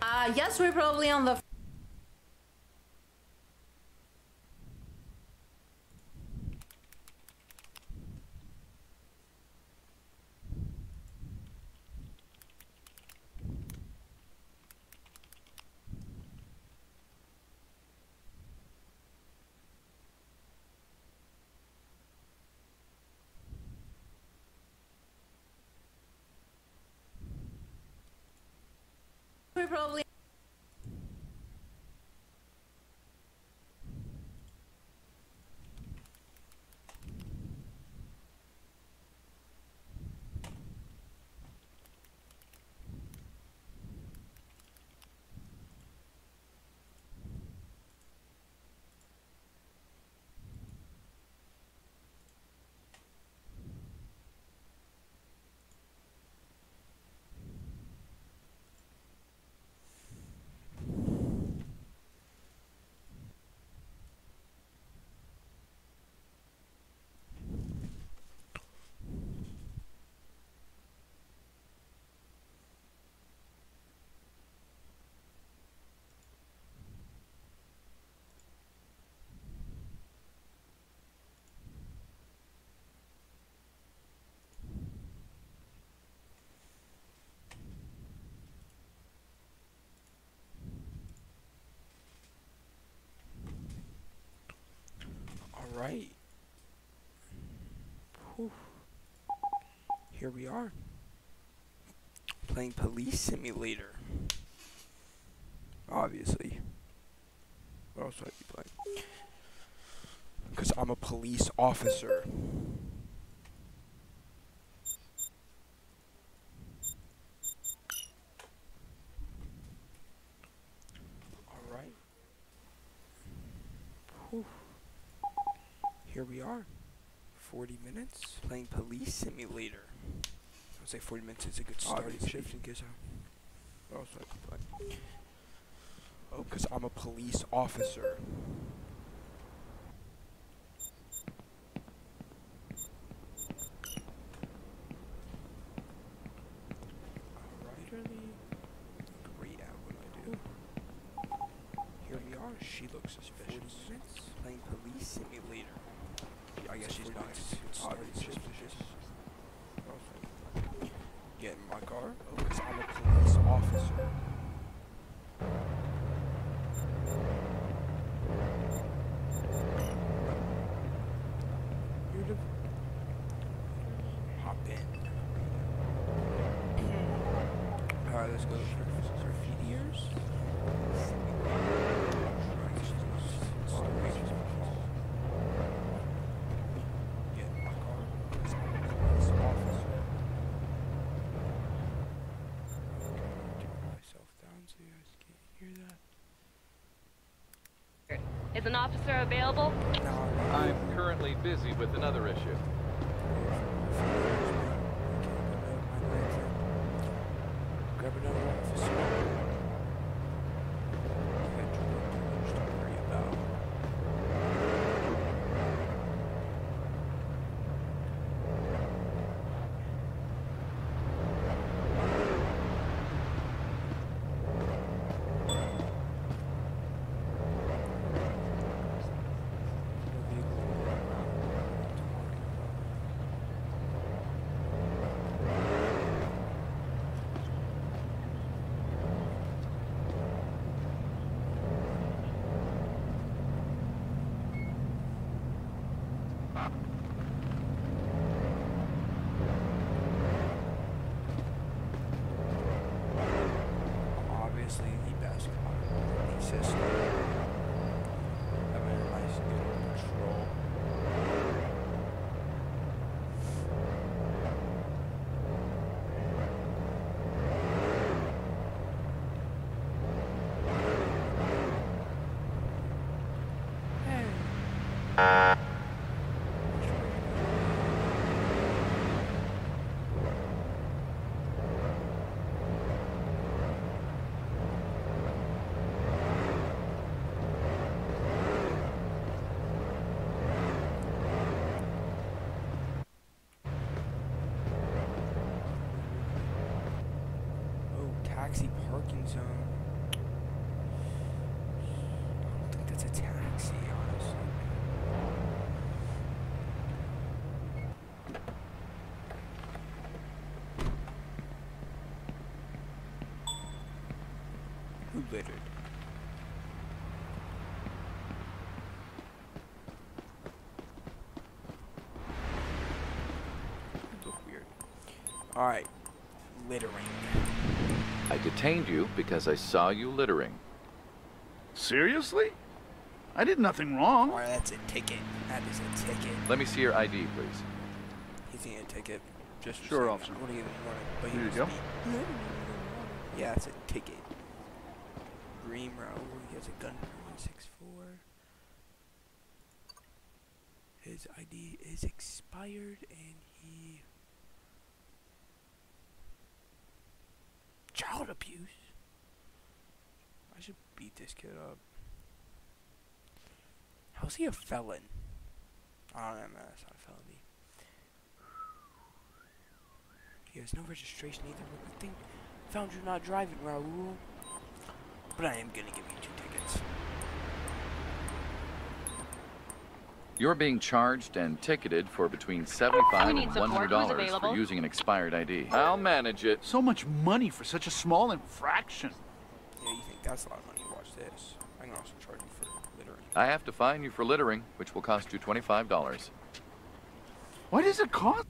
Uh, yes, we're probably on the. We're probably. All right. Whew. Here we are. Playing Police Simulator. Obviously. What else would I be playing? Because I'm a police officer. Alright. Whew. Here we are. 40 minutes playing Police Simulator. I would say 40 minutes is a good starting shift in case I. What else would I be playing? Oh, because oh, I'm a police officer. Alright. Really great at what do. Here we are. She looks suspicious. 40 minutes playing Police Simulator. I guess she's not. It's. Get in my car. Oh, because I'm a police officer. Hop in. Alright, let's go. Graffitiers. Get in my car. because I'm a police officer. Okay, turn myself down so you guys can't hear that. Is an officer available? Now I'm currently busy with another issue. Grab another officer. Got drugs to worry about. Obviously, the best quality taxi parking zone. I don't think that's a taxi, honestly. Who littered? Look weird. Alright, littering. I detained you because I saw you littering. Seriously? I did nothing wrong. Alright, that's a ticket. That is a ticket. Let me see your ID, please. He's getting a ticket. Just Sure, saying officer. that. What do you want? But he Here you go. Yeah, it's a ticket. Green Raoul, he has a gun number 164. His ID is expired and he. Child abuse? I should beat this kid up. How's he a felon? I don't know, man, that's not a felony. He has no registration either. Good thing found you not driving, Raul. But I am gonna give you two tickets. You're being charged and ticketed for between $75 and $100 for using an expired ID. I'll manage it. So much money for such a small infraction. Yeah, you think that's a lot of money? Watch this. I can also charge you for littering. I have to fine you for littering, which will cost you $25. What does it cost?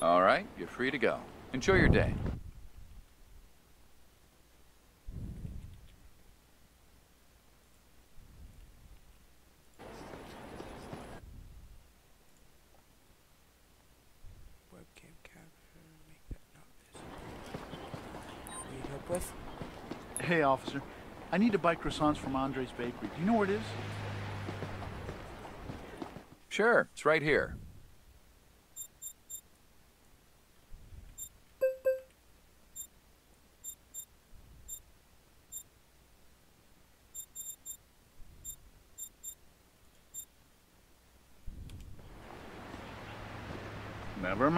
All right, you're free to go. Enjoy your day. Webcam capture. Make that not visible. Need help with? Hey, officer. I need to buy croissants from Andre's Bakery. Do you know where it is? Sure, it's right here. Never mind.